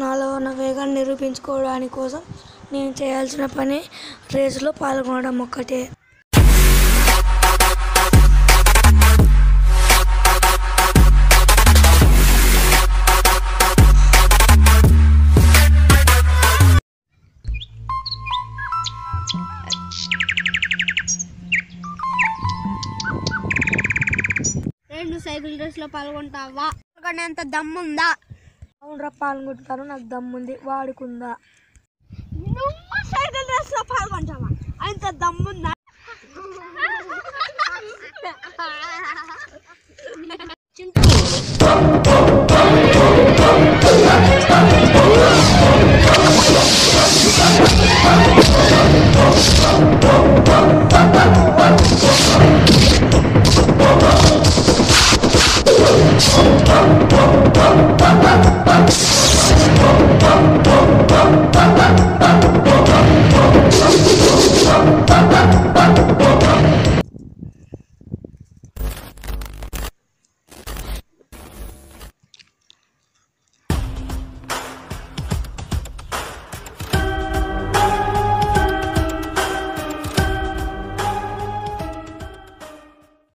నాలో ఉన్న వేగాన్ని నిరూపించుకోవడానికి కోసం నేను చేయాల్సిన పని రేసులో పాల్గొనడం ఒక్కటే. రెండు సైకిల్ రేస్లో పాల్గొంటావా? ఎంత దమ్ముందా? అవునరా పాల్గొంటారు. నాకు దమ్ముంది. వాడుకుందా? నువ్వు సైకిల్ రేస్లో పాల్గొంటావా? అంత దమ్ముందా?